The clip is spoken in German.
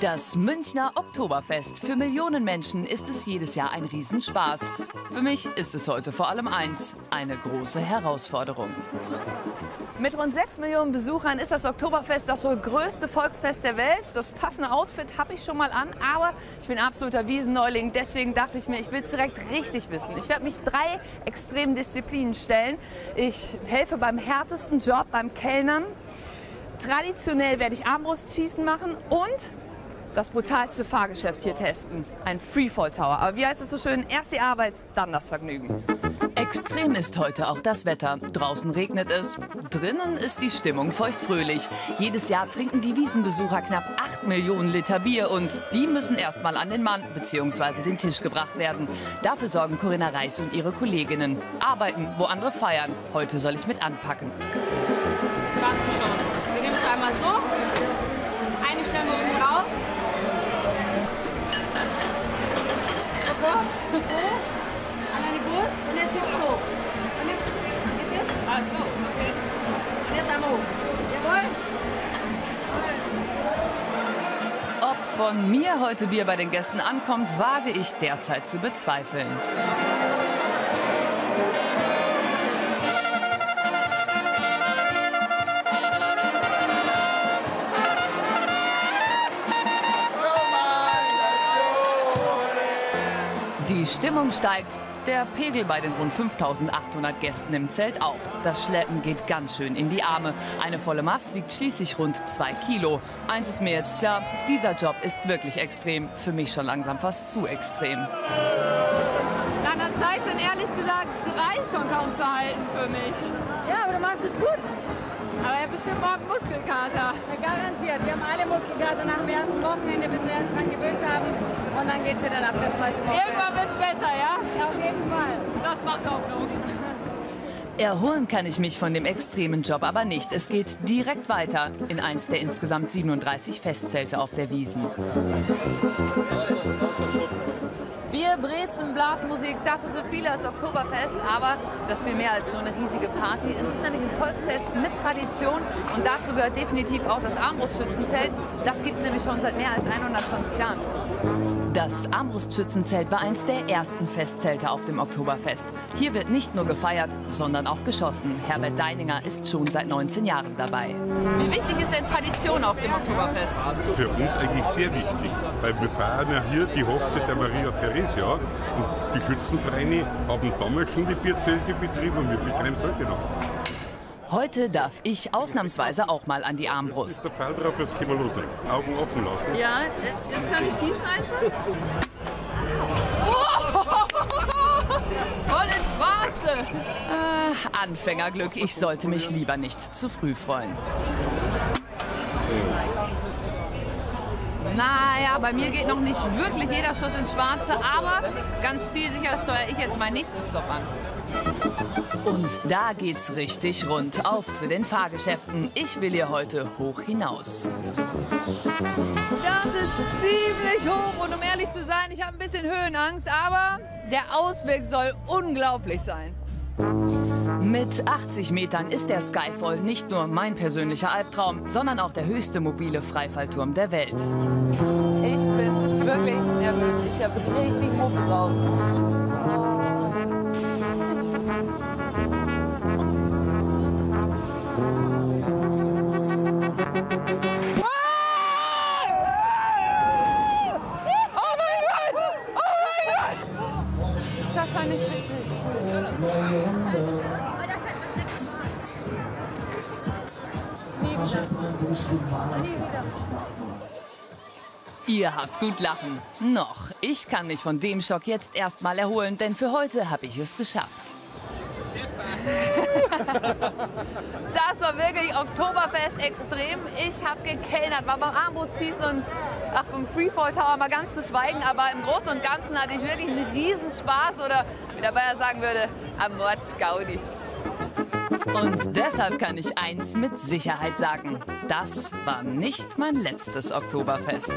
Das Münchner Oktoberfest. Für Millionen Menschen ist es jedes Jahr ein Riesenspaß. Für mich ist es heute vor allem eins, eine große Herausforderung. Mit rund 6 Millionen Besuchern ist das Oktoberfest das wohl größte Volksfest der Welt. Das passende Outfit habe ich schon mal an, aber ich bin absoluter Wiesenneuling. Deswegen dachte ich mir, ich will es direkt richtig wissen. Ich werde mich drei extremen Disziplinen stellen. Ich helfe beim härtesten Job, beim Kellnern. Traditionell werde ich Armbrustschießen machen und das brutalste Fahrgeschäft hier testen. Ein Freefall Tower. Aber wie heißt es so schön? Erst die Arbeit, dann das Vergnügen. Extrem ist heute auch das Wetter. Draußen regnet es, drinnen ist die Stimmung feuchtfröhlich. Jedes Jahr trinken die Wiesenbesucher knapp 8 Millionen Liter Bier und die müssen erstmal an den Mann bzw. den Tisch gebracht werden. Dafür sorgen Corinna Reis und ihre Kolleginnen. Arbeiten, wo andere feiern. Heute soll ich mit anpacken. Schaffst du schon. Einmal so, eine wir oben drauf. Sofort, so, an eine Brust und jetzt hier hoch. Und jetzt, geht das? Ach so, okay. Und jetzt einmal hoch. Jawohl. Ob von mir heute Bier bei den Gästen ankommt, wage ich derzeit zu bezweifeln. Die Stimmung steigt, der Pegel bei den rund 5800 Gästen im Zelt auch. Das Schleppen geht ganz schön in die Arme. Eine volle Mass wiegt schließlich rund zwei Kilo. Eins ist mir jetzt klar, dieser Job ist wirklich extrem. Für mich schon langsam fast zu extrem. Nach einer Zeit sind ehrlich gesagt drei schon kaum zu halten für mich. Ja, aber du machst es gut. Aber er hat bestimmt morgen Muskelkater. Ja, garantiert. Wir haben alle Muskelkater nach dem ersten Wochenende, bis wir uns dran gewöhnt haben. Und dann geht es wieder ab der zweiten Woche. Irgendwann wird es besser, ja? Ja, auf jeden Fall. Das macht Hoffnung. Erholen kann ich mich von dem extremen Job aber nicht. Es geht direkt weiter in eins der insgesamt 37 Festzelte auf der Wiesen. Bier, Brezen, Blasmusik, das ist so viel als Oktoberfest, aber das ist viel mehr als nur eine riesige Party. Es ist nämlich ein Volksfest mit Tradition und dazu gehört definitiv auch das Armbrustschützenzelt. Das gibt es nämlich schon seit mehr als 120 Jahren. Das Armbrustschützenzelt war eins der ersten Festzelte auf dem Oktoberfest. Hier wird nicht nur gefeiert, sondern auch geschossen. Herbert Deininger ist schon seit 19 Jahren dabei. Wie wichtig ist denn Tradition auf dem Oktoberfest? Für uns eigentlich sehr wichtig, weil wir feiern ja hier die Hochzeit der Maria Theresia und die Schützenvereine haben damals schon die Bierzelte betrieben und wir betreiben es heute noch. Heute darf ich ausnahmsweise auch mal an die Jetzt Armbrust. ist der Pfeil drauf, jetzt können wir loslegen. Augen offen lassen. Ja, jetzt kann ich schießen einfach. Voll ins Schwarze. Ah, Anfängerglück, ich sollte mich lieber nicht zu früh freuen. Naja, bei mir geht noch nicht wirklich jeder Schuss ins Schwarze, aber ganz zielsicher steuere ich jetzt meinen nächsten Stop an. Und da geht's richtig rund. Auf zu den Fahrgeschäften. Ich will hier heute hoch hinaus. Das ist ziemlich hoch und um ehrlich zu sein, ich habe ein bisschen Höhenangst, aber der Ausblick soll unglaublich sein. Mit 80 Metern ist der Skyfall nicht nur mein persönlicher Albtraum, sondern auch der höchste mobile Freifallturm der Welt. Ich bin wirklich nervös. Ich habe richtig Muffesausen. Ihr habt gut lachen. Noch. Ich kann mich von dem Schock jetzt erstmal erholen, denn für heute habe ich es geschafft. Das war wirklich Oktoberfest extrem. Ich habe gekellnert, war beim Armbrustschießen und ach, vom Freefall Tower mal ganz zu schweigen. Aber im Großen und Ganzen hatte ich wirklich einen Riesenspaß oder wie der Bayer sagen würde, am Mordsgaudi. Und deshalb kann ich eins mit Sicherheit sagen. Das war nicht mein letztes Oktoberfest.